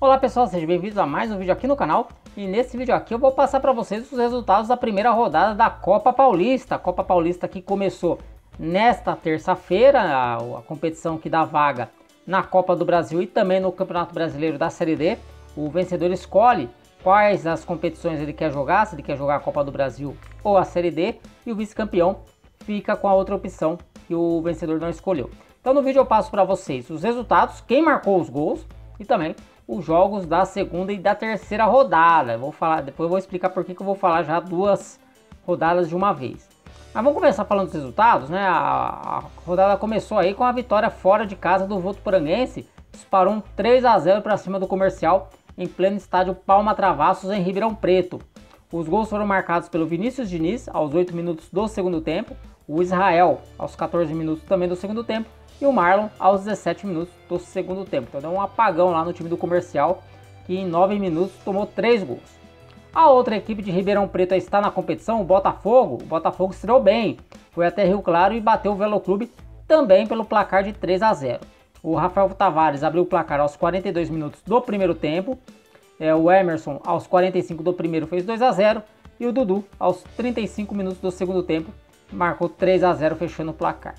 Olá pessoal, sejam bem-vindos a mais um vídeo aqui no canal e nesse vídeo aqui eu vou passar para vocês os resultados da primeira rodada da Copa Paulista. A Copa Paulista que começou nesta terça-feira, a, a, competição que dá vaga na Copa do Brasil e também no Campeonato Brasileiro da Série D. O vencedor escolhe quais as competições ele quer jogar, se ele quer jogar a Copa do Brasil ou a Série D e o vice-campeão fica com a outra opção que o vencedor não escolheu. Então no vídeo eu passo para vocês os resultados, quem marcou os gols e também os jogos da segunda e da terceira rodada. Vou falar, depois eu vou explicar por que, que eu vou falar já duas rodadas de uma vez. Mas vamos começar falando dos resultados, né? A, a rodada começou aí com a vitória fora de casa do Votuporanguense, disparou um 3 a 0 para cima do Comercial em pleno estádio Palma Travassos em Ribeirão Preto. Os gols foram marcados pelo Vinícius Diniz aos 8 minutos do segundo tempo, o Israel aos 14 minutos também do segundo tempo e o Marlon aos 17 minutos do segundo tempo. Então deu um apagão lá no time do comercial que em 9 minutos tomou 3 gols. A outra equipe de Ribeirão Preto está na competição, o Botafogo. O Botafogo estreou bem, foi até Rio Claro e bateu o Velo Clube também pelo placar de 3 a 0. O Rafael Tavares abriu o placar aos 42 minutos do primeiro tempo. É, o Emerson aos 45 do primeiro fez 2 a 0 e o Dudu aos 35 minutos do segundo tempo marcou 3 a 0 fechando o placar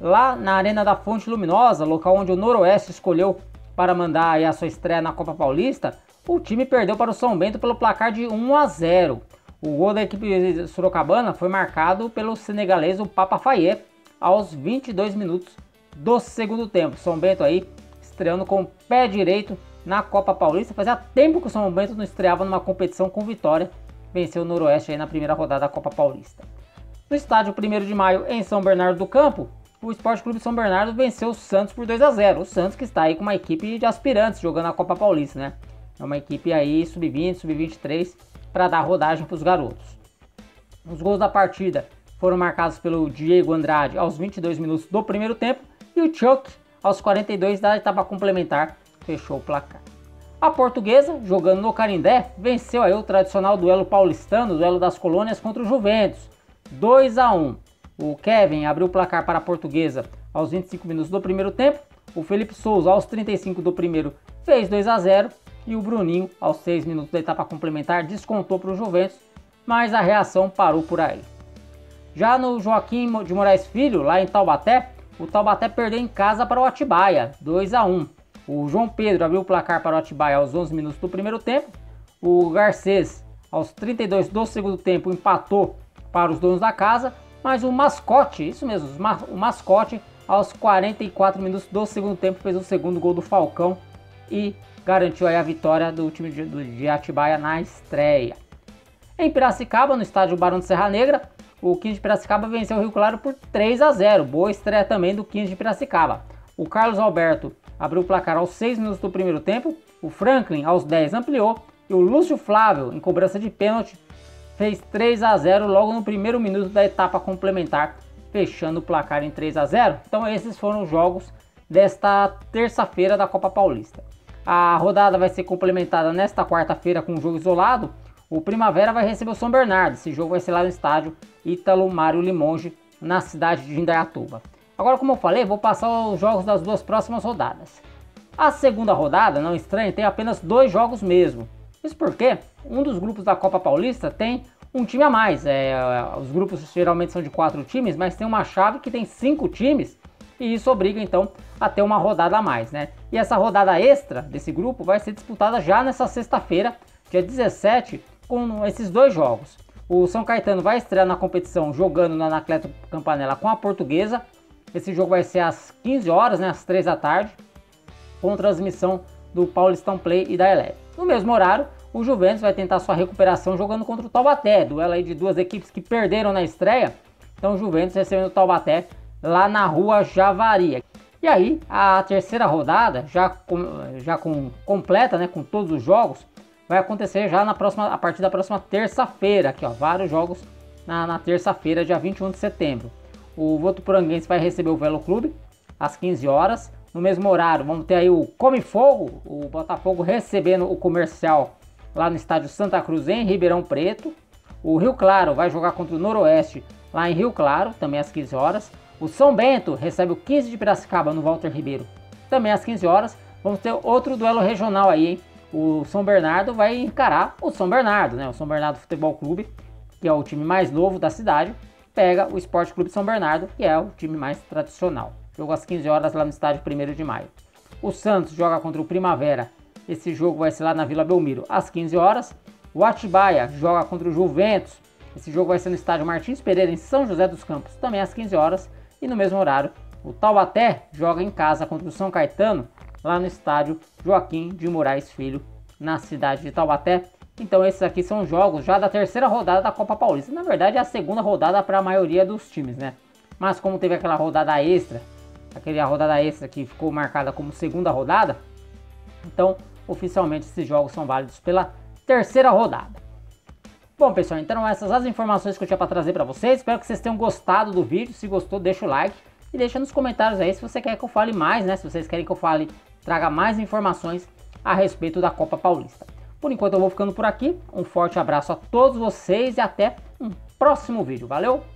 lá na Arena da Fonte Luminosa, local onde o Noroeste escolheu para mandar a sua estreia na Copa Paulista, o time perdeu para o São Bento pelo placar de 1 a 0. O gol da equipe sorocabana foi marcado pelo senegalês o Papa Fayet aos 22 minutos do segundo tempo. São Bento aí estreando com o pé direito na Copa Paulista. Fazia tempo que o São Bento não estreava numa competição com vitória. Venceu o Noroeste aí na primeira rodada da Copa Paulista. No estádio 1 de Maio, em São Bernardo do Campo, o Esporte Clube São Bernardo venceu o Santos por 2 a 0. O Santos que está aí com uma equipe de aspirantes jogando a Copa Paulista, né? É uma equipe aí sub-20, sub-23 para dar rodagem para os garotos. Os gols da partida foram marcados pelo Diego Andrade aos 22 minutos do primeiro tempo e o Chuck aos 42 da etapa complementar fechou o placar. A portuguesa, jogando no Carindé, venceu aí o tradicional duelo paulistano, o duelo das colônias contra o Juventus, 2 a 1. O Kevin abriu o placar para a portuguesa aos 25 minutos do primeiro tempo. O Felipe Souza, aos 35 do primeiro, fez 2 a 0. E o Bruninho, aos 6 minutos da etapa complementar, descontou para o Juventus, mas a reação parou por aí. Já no Joaquim de Moraes Filho, lá em Taubaté, o Taubaté perdeu em casa para o Atibaia, 2 a 1. O João Pedro abriu o placar para o Atibaia aos 11 minutos do primeiro tempo. O Garcês, aos 32 do segundo tempo, empatou para os donos da casa mas o mascote, isso mesmo, o mascote, aos 44 minutos do segundo tempo, fez o segundo gol do Falcão e garantiu a vitória do time de, de Atibaia na estreia. Em Piracicaba, no estádio Barão de Serra Negra, o 15 de Piracicaba venceu o Rio Claro por 3 a 0. Boa estreia também do 15 de Piracicaba. O Carlos Alberto abriu o placar aos 6 minutos do primeiro tempo, o Franklin aos 10 ampliou e o Lúcio Flávio, em cobrança de pênalti, fez 3 a 0 logo no primeiro minuto da etapa complementar, fechando o placar em 3 a 0. Então esses foram os jogos desta terça-feira da Copa Paulista. A rodada vai ser complementada nesta quarta-feira com um jogo isolado. O Primavera vai receber o São Bernardo. Esse jogo vai ser lá no estádio Ítalo Mário Limonge, na cidade de Indaiatuba. Agora, como eu falei, vou passar os jogos das duas próximas rodadas. A segunda rodada, não estranhe, tem apenas dois jogos mesmo. Isso porque um dos grupos da Copa Paulista tem um time a mais. É, os grupos geralmente são de quatro times, mas tem uma chave que tem cinco times e isso obriga então a ter uma rodada a mais, né? E essa rodada extra desse grupo vai ser disputada já nessa sexta-feira, dia 17, com esses dois jogos. O São Caetano vai estrear na competição jogando na Anacleto Campanella com a Portuguesa. Esse jogo vai ser às 15 horas, né, às 3 da tarde, com transmissão do Paulistão Play e da Eleve. No mesmo horário, o Juventus vai tentar sua recuperação jogando contra o Taubaté, duelo aí de duas equipes que perderam na estreia. Então o Juventus recebendo o Taubaté lá na rua Javari. E aí, a terceira rodada, já com, já com completa, né, com todos os jogos, vai acontecer já na próxima, a partir da próxima terça-feira, aqui ó, vários jogos na, na terça-feira, dia 21 de setembro. O Votuporanguense vai receber o Velo Clube às 15 horas. No mesmo horário, vamos ter aí o Come Fogo, o Botafogo recebendo o Comercial lá no estádio Santa Cruz, em Ribeirão Preto. O Rio Claro vai jogar contra o Noroeste, lá em Rio Claro, também às 15 horas. O São Bento recebe o 15 de Piracicaba no Walter Ribeiro, também às 15 horas. Vamos ter outro duelo regional aí, hein? O São Bernardo vai encarar o São Bernardo, né? O São Bernardo Futebol Clube, que é o time mais novo da cidade, pega o Esporte Clube São Bernardo, que é o time mais tradicional. Jogo às 15 horas lá no estádio 1 de maio. O Santos joga contra o Primavera. Esse jogo vai ser lá na Vila Belmiro às 15 horas. O Atibaia joga contra o Juventus. Esse jogo vai ser no estádio Martins Pereira em São José dos Campos, também às 15 horas. E no mesmo horário, o Taubaté joga em casa contra o São Caetano, lá no estádio Joaquim de Moraes Filho, na cidade de Taubaté. Então esses aqui são jogos já da terceira rodada da Copa Paulista. Na verdade é a segunda rodada para a maioria dos times, né? Mas como teve aquela rodada extra, aquela rodada extra que ficou marcada como segunda rodada, então oficialmente esses jogos são válidos pela terceira rodada. Bom pessoal, então essas as informações que eu tinha para trazer para vocês. Espero que vocês tenham gostado do vídeo. Se gostou, deixa o like e deixa nos comentários aí se você quer que eu fale mais, né? Se vocês querem que eu fale, traga mais informações a respeito da Copa Paulista. Por enquanto eu vou ficando por aqui. Um forte abraço a todos vocês e até um próximo vídeo. Valeu!